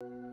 you